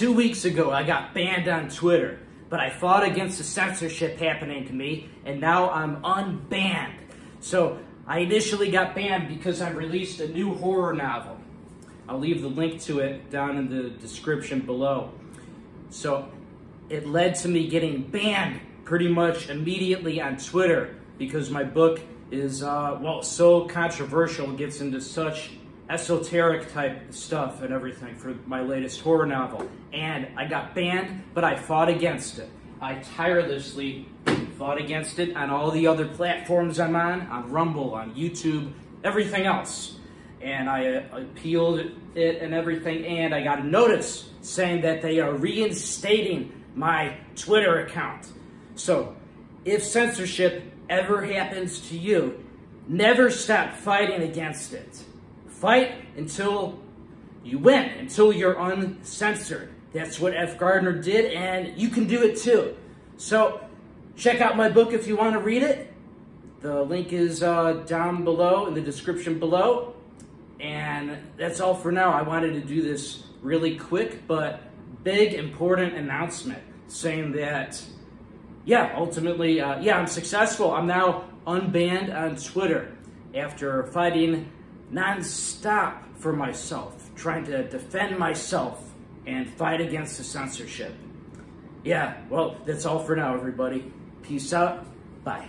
two weeks ago, I got banned on Twitter, but I fought against the censorship happening to me, and now I'm unbanned. So I initially got banned because I released a new horror novel. I'll leave the link to it down in the description below. So it led to me getting banned pretty much immediately on Twitter because my book is, uh, well, so controversial, gets into such esoteric type stuff and everything for my latest horror novel. And I got banned, but I fought against it. I tirelessly fought against it on all the other platforms I'm on, on Rumble, on YouTube, everything else. And I uh, appealed it and everything, and I got a notice saying that they are reinstating my Twitter account. So, if censorship ever happens to you, never stop fighting against it. Fight until you win, until you're uncensored. That's what F. Gardner did, and you can do it too. So, check out my book if you want to read it. The link is uh, down below in the description below. And that's all for now. I wanted to do this really quick, but big, important announcement saying that, yeah, ultimately, uh, yeah, I'm successful. I'm now unbanned on Twitter after fighting nonstop for myself, trying to defend myself and fight against the censorship. Yeah, well, that's all for now, everybody. Peace out. Bye.